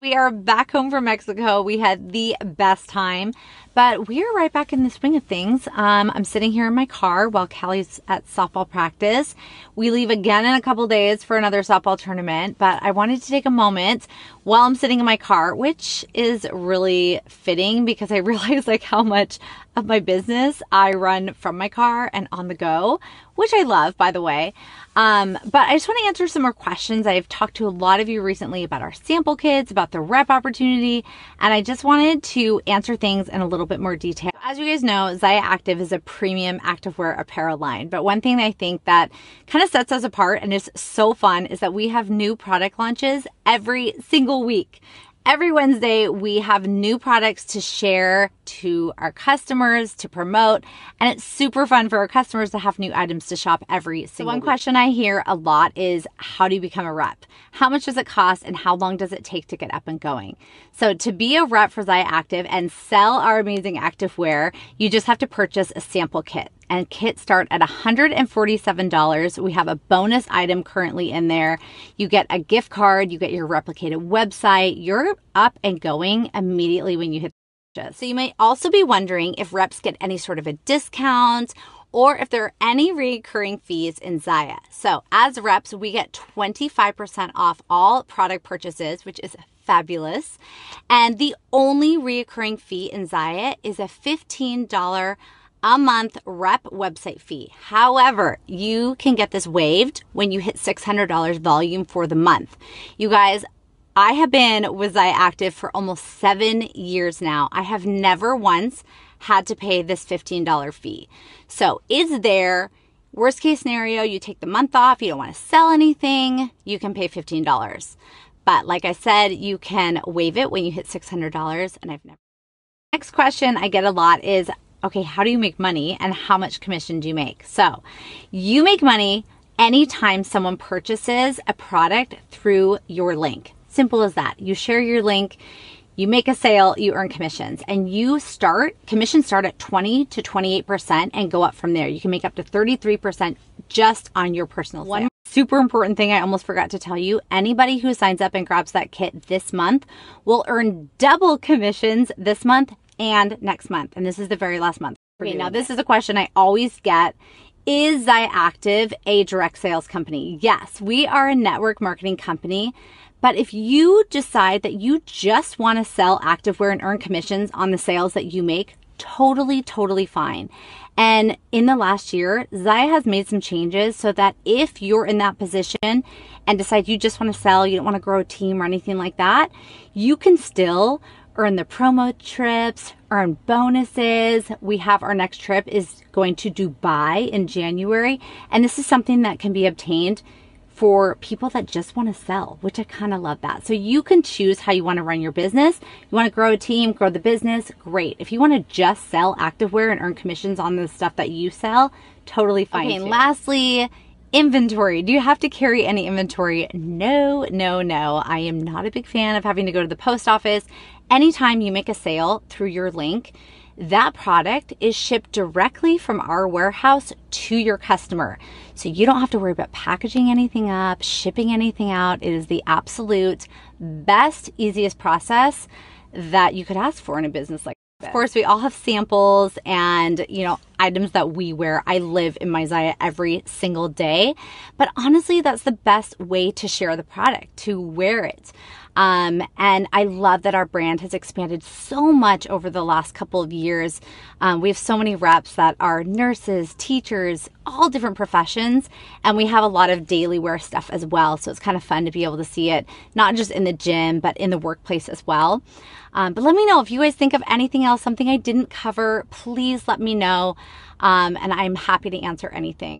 We are back home from Mexico. We had the best time, but we're right back in the swing of things. Um, I'm sitting here in my car while Callie's at softball practice. We leave again in a couple days for another softball tournament, but I wanted to take a moment while I'm sitting in my car, which is really fitting because I realize like how much of my business I run from my car and on the go, which I love, by the way. Um, but I just want to answer some more questions. I've talked to a lot of you recently about our sample kits, about the rep opportunity, and I just wanted to answer things in a little bit more detail. As you guys know, Zyia Active is a premium activewear apparel line, but one thing I think that kind of sets us apart and is so fun is that we have new product launches every single week. Every Wednesday, we have new products to share to our customers to promote, and it's super fun for our customers to have new items to shop every single. So one week. question I hear a lot is, how do you become a rep? How much does it cost, and how long does it take to get up and going? So to be a rep for Zyia Active and sell our amazing activewear, you just have to purchase a sample kit and kits start at $147. We have a bonus item currently in there. You get a gift card, you get your replicated website. You're up and going immediately when you hit So you may also be wondering if reps get any sort of a discount or if there are any recurring fees in Zyia. So as reps, we get 25% off all product purchases, which is fabulous. And the only reoccurring fee in Zyia is a $15 a month rep website fee. However, you can get this waived when you hit $600 volume for the month. You guys, I have been with Zyia Active for almost seven years now. I have never once had to pay this $15 fee. So is there, worst case scenario, you take the month off, you don't want to sell anything, you can pay $15. But like I said, you can waive it when you hit $600 and I've never. Next question I get a lot is okay, how do you make money and how much commission do you make? So you make money anytime someone purchases a product through your link. Simple as that. You share your link, you make a sale, you earn commissions, and you start, commissions start at 20 to 28% and go up from there. You can make up to 33% just on your personal sale. One super important thing I almost forgot to tell you anybody who signs up and grabs that kit this month will earn double commissions this month and next month. And this is the very last month. Okay, now this is a question I always get. Is Zyia Active a direct sales company? Yes, we are a network marketing company. But if you decide that you just want to sell activewear and earn commissions on the sales that you make, totally, totally fine. And in the last year, Zyia has made some changes so that if you're in that position and decide you just want to sell, you don't want to grow a team or anything like that, you can still earn the promo trips, earn bonuses. We have our next trip is going to Dubai in January. And this is something that can be obtained for people that just want to sell, which I kind of love that. So you can choose how you want to run your business. You want to grow a team, grow the business, great. If you want to just sell activewear and earn commissions on the stuff that you sell, totally fine. Okay, and lastly, Inventory. Do you have to carry any inventory? No, no, no. I am not a big fan of having to go to the post office. Anytime you make a sale through your link, that product is shipped directly from our warehouse to your customer. So you don't have to worry about packaging anything up, shipping anything out. It is the absolute best, easiest process that you could ask for in a business like this. of course, we all have samples and, you know, items that we wear. I live in my Zyia every single day. But honestly, that's the best way to share the product, to wear it. Um, and I love that our brand has expanded so much over the last couple of years. Um, we have so many reps that are nurses, teachers, all different professions, and we have a lot of daily wear stuff as well. So it's kind of fun to be able to see it, not just in the gym, but in the workplace as well. Um, but let me know if you guys think of anything else, something I didn't cover, please let me know. Um, and I'm happy to answer anything.